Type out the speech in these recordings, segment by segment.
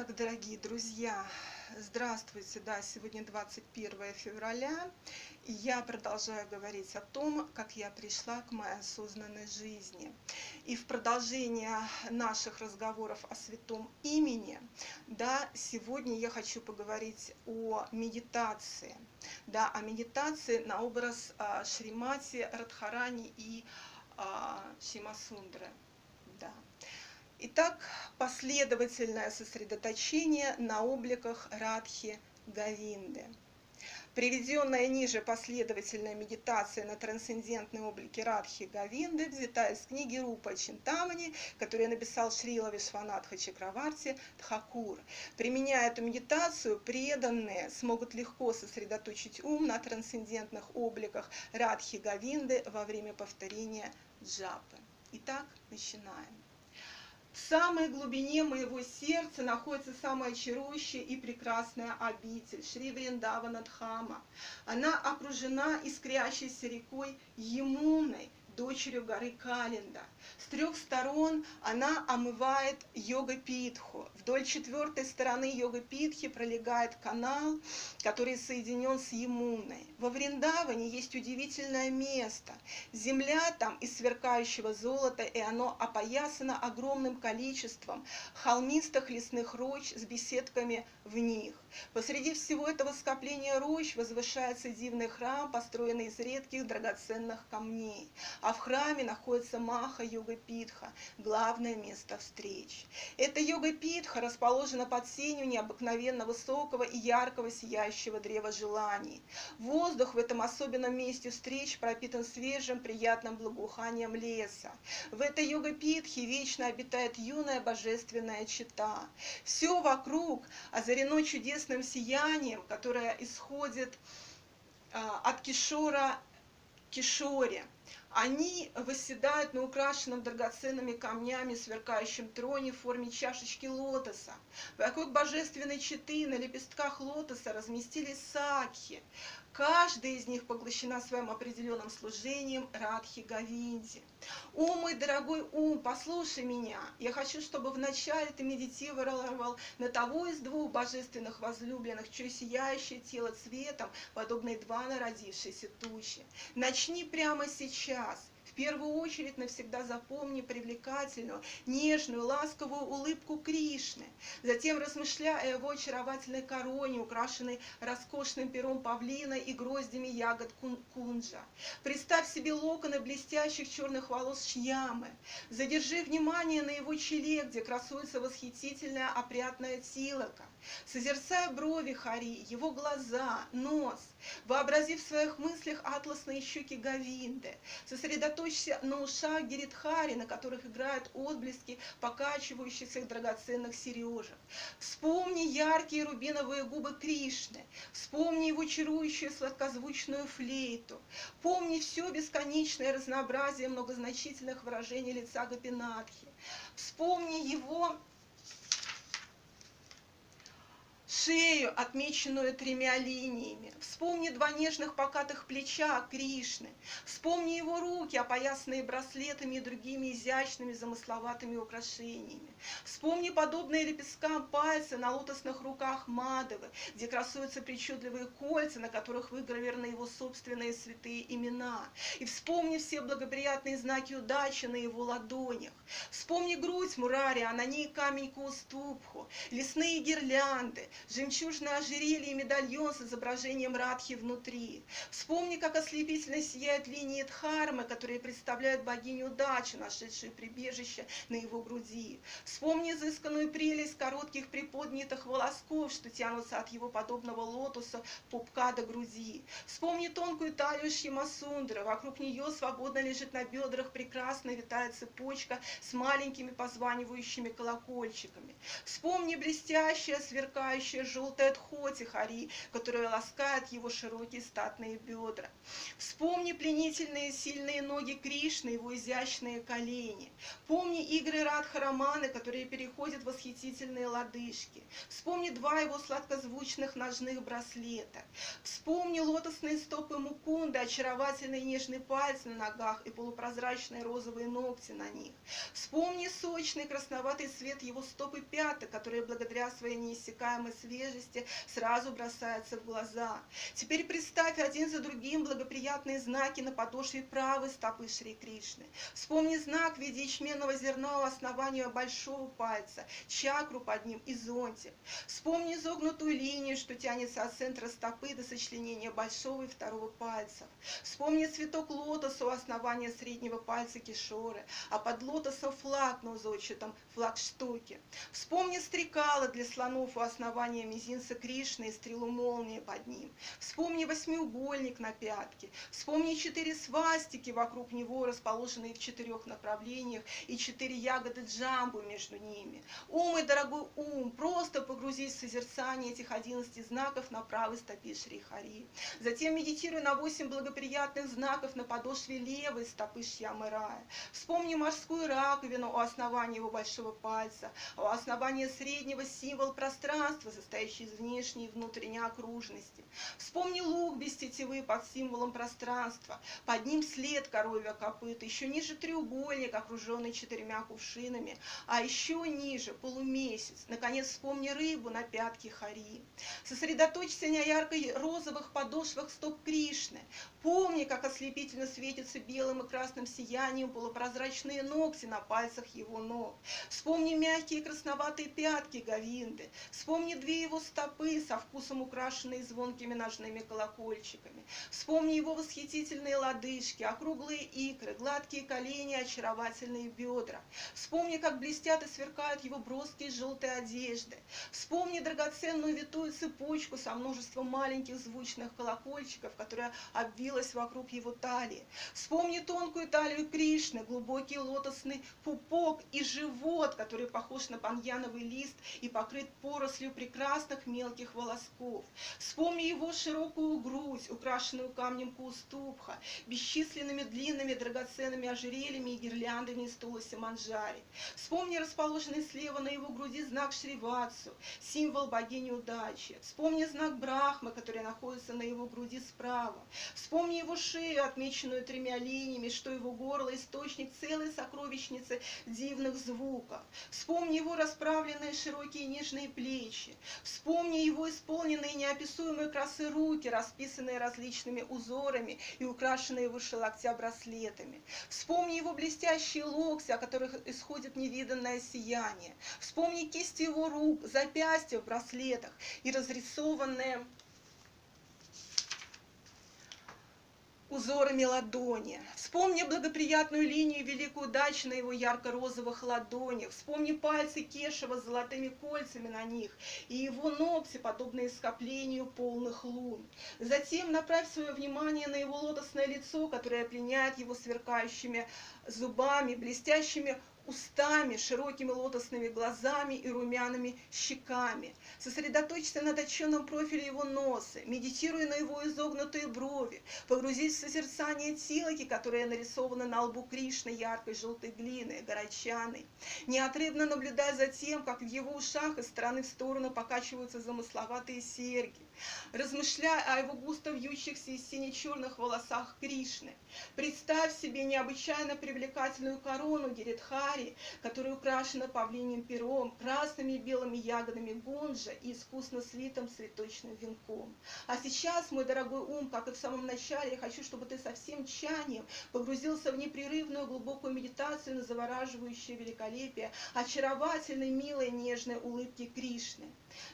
Итак, дорогие друзья, здравствуйте, да, сегодня 21 февраля, и я продолжаю говорить о том, как я пришла к моей осознанной жизни. И в продолжение наших разговоров о святом имени, да, сегодня я хочу поговорить о медитации, да, о медитации на образ а, Шримати, Радхарани и а, Шимасундры. Итак, последовательное сосредоточение на обликах Радхи Гавинды. Приведенная ниже последовательная медитация на трансцендентные облики Радхи Гавинды взята из книги Рупа Чинтамани, которую написал Шрила Вишванатха Чакраварти Тхакур. Применяя эту медитацию, преданные смогут легко сосредоточить ум на трансцендентных обликах Радхи Гавинды во время повторения джапы. Итак, начинаем. В самой глубине моего сердца находится самая чарующая и прекрасная обитель Шри Вриндаванадхама. Она окружена искрящейся рекой Емуной, дочерью горы Калинда. С трех сторон она омывает йога-питху. Вдоль четвертой стороны йога-питхи пролегает канал, который соединен с Емуной. Во Вриндаване есть удивительное место. Земля там из сверкающего золота, и оно опоясано огромным количеством холмистых лесных рощ с беседками в них. Посреди всего этого скопления рощ возвышается дивный храм, построенный из редких драгоценных камней а в храме находится Маха Йога Питха, главное место встреч. Эта Йога Питха расположена под сенью необыкновенно высокого и яркого сияющего древа желаний. Воздух в этом особенном месте встреч пропитан свежим приятным благоуханием леса. В этой Йога Питхе вечно обитает юная божественная чита. Все вокруг озарено чудесным сиянием, которое исходит а, от Кишора Кишоре. Они восседают на украшенном драгоценными камнями сверкающем троне в форме чашечки лотоса. Вокруг божественной четы на лепестках лотоса разместились сакхи. Каждая из них поглощена своим определенным служением Радхи Гавинди. О, мой дорогой ум, послушай меня. Я хочу, чтобы вначале ты медитировал на того из двух божественных возлюбленных, чье сияющее тело цветом, подобно два народившейся тучи. Начни прямо сейчас первую очередь навсегда запомни привлекательную, нежную, ласковую улыбку Кришны. Затем размышляя о его очаровательной короне, украшенной роскошным пером павлина и гроздями ягод кунджа. Представь себе локоны блестящих черных волос Шьямы. Задержи внимание на его челе, где красуется восхитительная опрятная тилока. Созерцая брови Хари, его глаза, нос, вообразив в своих мыслях атласные щеки Гавинды, сосредоточься на ушах Гиритхари, на которых играют отблески покачивающихся драгоценных сережек. Вспомни яркие рубиновые губы Кришны, вспомни его чарующую сладкозвучную флейту, помни все бесконечное разнообразие многозначительных выражений лица Гапинатхи, вспомни его шею, отмеченную тремя линиями. Вспомни два нежных покатых плеча Кришны. Вспомни его руки, опоясанные браслетами и другими изящными замысловатыми украшениями. Вспомни подобные лепесткам пальцы на лотосных руках Мадовы, где красуются причудливые кольца, на которых выгравированы его собственные святые имена. И вспомни все благоприятные знаки удачи на его ладонях. Вспомни грудь Мурари, а на ней камень Куступху, лесные гирлянды, жемчужное ожерелье и медальон с изображением Радхи внутри. Вспомни, как ослепительно сияют линии Дхармы, которые представляют богиню удачи, нашедшую прибежище на его груди. Вспомни изысканную прелесть коротких приподнятых волосков, что тянутся от его подобного лотоса пупка до груди. Вспомни тонкую талию Шимасундры, вокруг нее свободно лежит на бедрах прекрасная витая цепочка с маленькими позванивающими колокольчиками. Вспомни блестящее, сверкающее сверкающая желтая тхоти Хари, которая ласкает его широкие статные бедра. Вспомни пленительные сильные ноги Кришны, его изящные колени. Помни игры Радхараманы, которые переходят в восхитительные лодыжки. Вспомни два его сладкозвучных ножных браслета. Вспомни лотосные стопы Мукунда, очаровательные нежные пальцы на ногах и полупрозрачные розовые ногти на них. Вспомни сочный красноватый цвет его стопы пяток, которые благодаря своей неиссякаемой свежести сразу бросаются в глаза. Теперь представь один за другим благоприятные знаки на подошве правой стопы Шри Кришны. Вспомни знак в виде ячменного зерна у основания большого пальца, чакру под ним и зонтик. Вспомни изогнутую линию, что тянется от центра стопы до сочленения большого и второго пальцев. Вспомни цветок лотоса у основания среднего пальца кишоры, а под лотосом флаг на узорчатом флагштоке. Вспомни стрекала для слонов у основания мизинца Кришны и стрелу молнии под ним. Вспомни восьмиугольник на пятке. Вспомни четыре свастики вокруг него, расположенные в четырех направлениях, и четыре ягоды джамбу между ними. Ум и дорогой ум, просто погрузись в созерцание этих одиннадцати знаков на правой стопе Шри Хари. Затем медитируй на восемь благоприятных знаков на подошве левой стопы Шьямы Рая. Вспомни морскую раковину у основания его большого пальца, у основания среднего символ пространства, состоящий из внешней и внутренней окружности. Вспомни без тетивы под символом пространства, под ним след коровья копыта, еще ниже треугольник, окруженный четырьмя кувшинами, а еще ниже полумесяц. Наконец вспомни рыбу на пятке Хари. Сосредоточься на яркой розовых подошвах стоп Кришны. Помни, как ослепительно светятся белым и красным сиянием полупрозрачные ногти на пальцах его ног. Вспомни мягкие красноватые пятки Гавинды. Вспомни две его стопы со вкусом украшенные звонкими ножными колокольчиками. Вспомни его восхитительные лодыжки, округлые икры, гладкие колени, очаровательные бедра. Вспомни, как блестят и сверкают его броские желтые одежды. Вспомни драгоценную витую цепочку со множеством маленьких звучных колокольчиков, которая обвилась вокруг его талии. Вспомни тонкую талию Кришны, глубокий лотосный пупок и живот, который похож на баньяновый лист и покрыт порослью прекрасных мелких волосков. Вспомни его широкую грудь, украшенную камнем куступха, бесчисленными длинными драгоценными ожерельями и гирляндами из тулоси манджари. Вспомни расположенный слева на его груди знак Шривацу, символ богини удачи. Вспомни знак Брахмы, который находится на его груди справа. Вспомни его шею, отмеченную тремя линиями, что его горло – источник целой сокровищницы дивных звуков. Вспомни его расправленные широкие нежные плечи. Вспомни его исполненные неописуемой красы руки, расписанные различными узорами и украшенные выше локтя браслетами. Вспомни его блестящие локти, о которых исходит невиданное сияние. Вспомни кисти его рук, запястья в браслетах и разрисованные узорами ладони. Вспомни благоприятную линию великую удачи на его ярко-розовых ладонях. Вспомни пальцы Кешева с золотыми кольцами на них и его ногти, подобные скоплению полных лун. Затем направь свое внимание на его лотосное лицо, которое пленяет его сверкающими зубами, блестящими устами, широкими лотосными глазами и румяными щеками. Сосредоточься на точенном профиле его носа, медитируй на его изогнутые брови, погрузись в созерцание тилоки, которая нарисована на лбу Кришны яркой желтой глиной, горячаной. Неотрывно наблюдай за тем, как в его ушах из стороны в сторону покачиваются замысловатые серьги. Размышляй о его густо вьющихся и сине-черных волосах Кришны. Представь себе необычайно привлекательную корону Гиридхари, которая украшена павлиним пером, красными и белыми ягодами гунджа и искусно слитым цветочным венком. А сейчас, мой дорогой ум, как и в самом начале, я хочу, чтобы ты со всем чанием погрузился в непрерывную глубокую медитацию на завораживающее великолепие очаровательной, милой, нежной улыбки Кришны.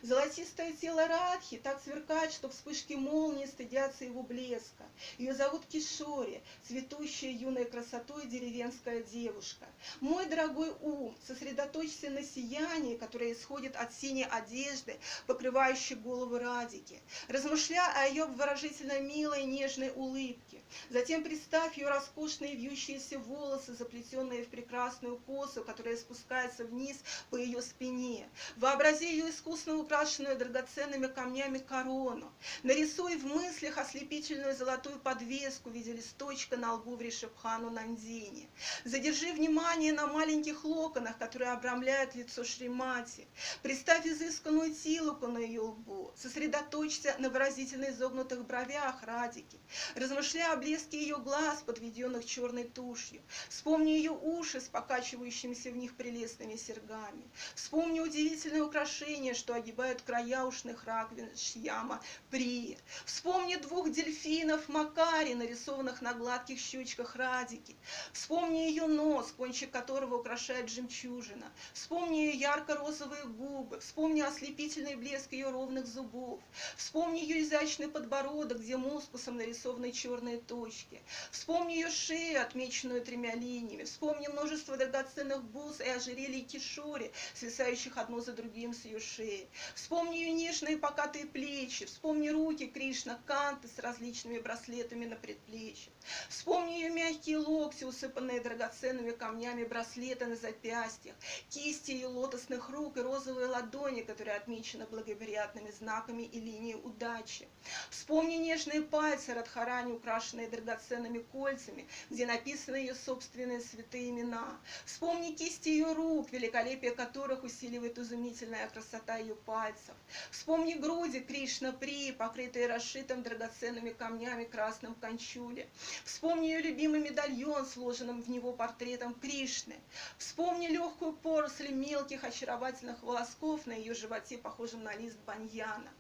Золотистое тело Радхи так сверкает, что вспышки молнии стыдятся его блеска. Ее зовут Кишори, цветущая юной красотой деревенская девушка. Мой дорогой ум, сосредоточься на сиянии, которое исходит от синей одежды, покрывающей голову Радики. Размышляй о ее обворожительно милой нежной улыбке. Затем представь ее роскошные вьющиеся волосы, заплетенные в прекрасную косу, которая спускается вниз по ее спине. Вообрази ее искусно украшенную драгоценными камнями корону. Нарисуй в мыслях ослепительную золотую подвеску в виде листочка на лбу в Ришабхану Нандине. Задержи внимание на маленьких локонах, которые обрамляют лицо Шримати. Представь изысканную тилуку на ее лбу. Сосредоточься на выразительно изогнутых бровях Радики. Размышляй о блеске ее глаз, подведенных черной тушью. Вспомни ее уши с покачивающимися в них прелестными серьгами. Вспомни удивительные украшения, что огибают края ушных раковин Шьяма При. Вспомни двух дельфинов Макари, нарисованных на гладких щечках Радики. Вспомни ее нос, кончик которого украшает жемчужина. Вспомни ее ярко-розовые губы. Вспомни ослепительный блеск ее ровных зубов. Вспомни ее изящный подбородок, где мускусом нарисованы черные точки. Вспомни ее шею, отмеченную тремя линиями. Вспомни множество драгоценных бус и ожерелий кишори, свисающих одно за другим с ее шеи. Вспомни ее нежные покатые плечи. Вспомни руки Кришна Канты с различными браслетами на предплечьях. Вспомни ее мягкие локти, усыпанные драгоценными камнями браслеты на запястьях, кисти ее лотосных рук и розовые ладони, которые отмечены благоприятными знаками и линией удачи. Вспомни нежные пальцы Радхарани, украшенные драгоценными кольцами, где написаны ее собственные святые имена. Вспомни кисти ее рук, великолепие которых усиливает изумительная красота ее пальцев. Вспомни груди Кришна При, покрытые расшитым драгоценными камнями красным кончуле. Вспомни ее любимый медальон, сложенным в него портретом Кришны. Вспомни легкую поросль мелких очаровательных волосков на ее животе, похожем на лист баньяна.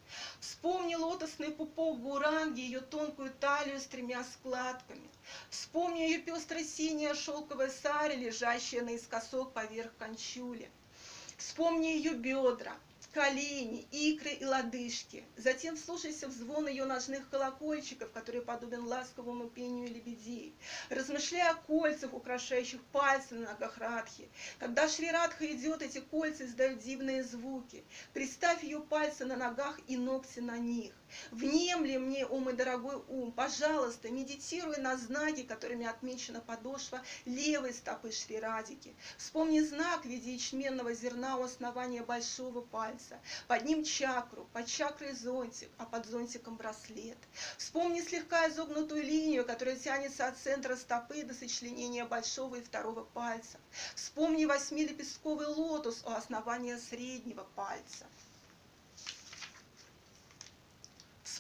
Вспомни лотосный пупок Гуранги, ее тонкую талию с тремя складками. Вспомни ее пестро-синее шелковое саре, лежащее наискосок поверх кончули. Вспомни ее бедра, колени, икры и лодыжки. Затем слушайся в звон ее ножных колокольчиков, который подобен ласковому пению лебедей. Размышляй о кольцах, украшающих пальцы на ногах Радхи. Когда Шри Радха идет, эти кольца издают дивные звуки. Представь ее пальцы на ногах и ногти на них. Внемли мне, о мой дорогой ум, пожалуйста, медитируй на знаки, которыми отмечена подошва левой стопы Шри Радики. Вспомни знак в виде ячменного зерна у основания большого пальца. Под ним чакру, под чакрой зонтик, а под зонтиком браслет. Вспомни слегка изогнутую линию, которая тянется от центра стопы до сочленения большого и второго пальца. Вспомни восьмилепестковый лотос у основания среднего пальца.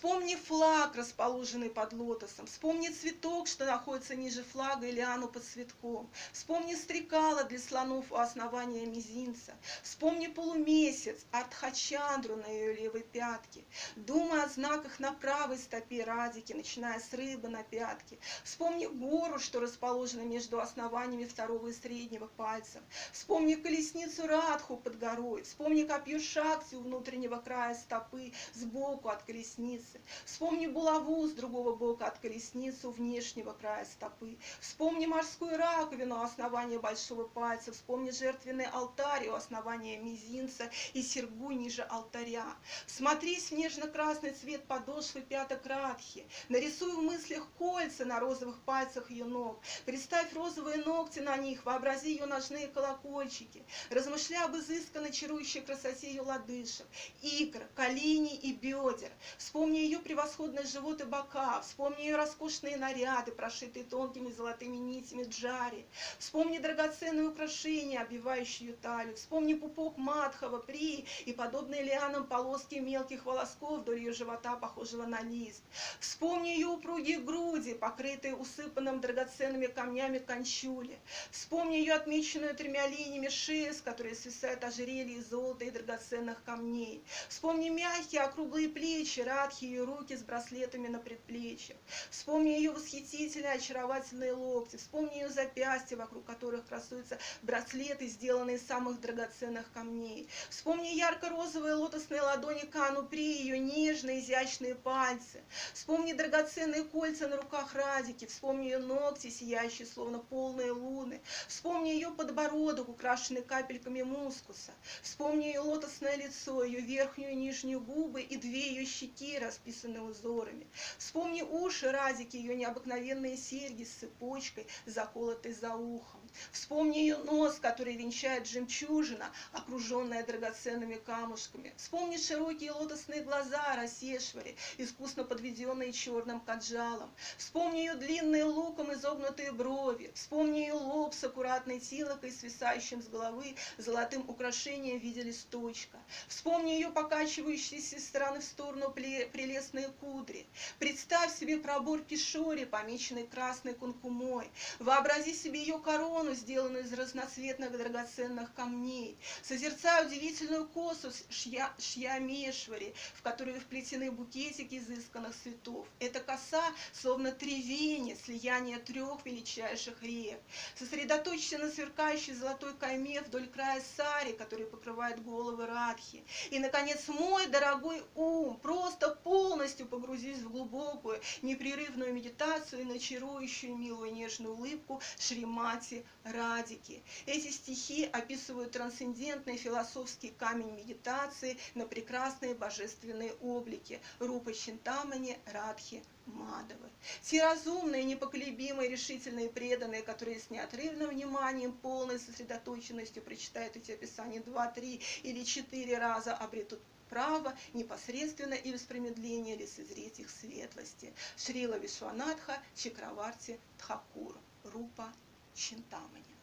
Вспомни флаг, расположенный под лотосом. Вспомни цветок, что находится ниже флага, и лиану под цветком. Вспомни стрекала для слонов у основания мизинца. Вспомни полумесяц, Артхачандру на ее левой пятке. Думай о знаках на правой стопе Радики, начиная с рыбы на пятке. Вспомни гору, что расположена между основаниями второго и среднего пальцев. Вспомни колесницу Радху под горой. Вспомни копье Шакти у внутреннего края стопы, сбоку от колесницы колесницы. Вспомни булаву с другого бока от колесницы у внешнего края стопы. Вспомни морскую раковину у основания большого пальца. Вспомни жертвенный алтарь у основания мизинца и серьгу ниже алтаря. Смотрись в нежно-красный цвет подошвы пяток радхи. Нарисуй в мыслях кольца на розовых пальцах ее ног. Представь розовые ногти на них, вообрази ее ножные колокольчики. Размышляй об изысканно чарующей красоте ее лодыжек, икр, колени и бедер. Вспомни ее превосходный живот и бока, вспомни ее роскошные наряды, прошитые тонкими золотыми нитями джари, вспомни драгоценные украшения, обвивающие ее талию, вспомни пупок Матхова, При и подобные лианам полоски мелких волосков вдоль ее живота, похожего на лист. Вспомни ее упругие груди, покрытые усыпанным драгоценными камнями кончули. Вспомни ее отмеченную тремя линиями шею, с которой свисают ожерелья из золота и драгоценных камней. Вспомни мягкие округлые плечи, радхи ее руки с браслетами на предплечьях. Вспомни ее восхитительные, очаровательные локти. Вспомни ее запястья, вокруг которых красуются браслеты, сделанные из самых драгоценных камней. Вспомни ярко-розовые лотосные ладони Кану При, ее нежные, изящные пальцы. Вспомни драгоценные кольца на руках Радики. Вспомни ее ногти, сияющие, словно полные луны. Вспомни ее подбородок, украшенный капельками мускуса. Вспомни ее лотосное лицо, ее верхнюю и нижнюю губы и две ее щеки, расписанные узорами. Вспомни уши Радики, ее необыкновенные серьги с цепочкой, заколотой за ухом. Вспомни ее нос, который венчает жемчужина, окруженная драгоценными камушками. Вспомни широкие лотосные глаза Расешвари, искусно подведенные черным каджалом. Вспомни ее длинные луком изогнутые брови. Вспомни ее лоб с аккуратной тилокой, свисающим с головы золотым украшением в виде листочка. Вспомни ее покачивающиеся из стороны в сторону прелестные кудри. Представь себе пробор кишори, помеченный красной кункумой. Вообрази себе ее корону, корону, сделанную из разноцветных драгоценных камней. Созерцая удивительную косу шья, шьямешвари, в которую вплетены букетики изысканных цветов. Эта коса словно три веяния, слияние трех величайших рек. Сосредоточься на сверкающей золотой кайме вдоль края сари, который покрывает головы радхи. И, наконец, мой дорогой ум, просто полностью погрузись в глубокую, непрерывную медитацию и на милую, нежную улыбку Шримати радики. Эти стихи описывают трансцендентный философский камень медитации на прекрасные божественные облики Рупа Чинтамани, Радхи, Мадовы. Те разумные, непоколебимые, решительные, преданные, которые с неотрывным вниманием, полной сосредоточенностью прочитают эти описания два, три или четыре раза, обретут право непосредственно и без промедления лицезреть их светлости. Шрила Вишванатха Чакраварти Тхакур. Рупа Чинтамани.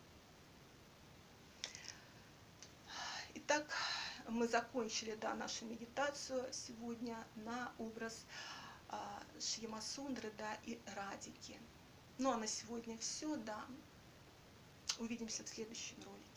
Итак, мы закончили да, нашу медитацию сегодня на образ а, Шьямасундры да, и Радики. Ну а на сегодня все, да. Увидимся в следующем ролике.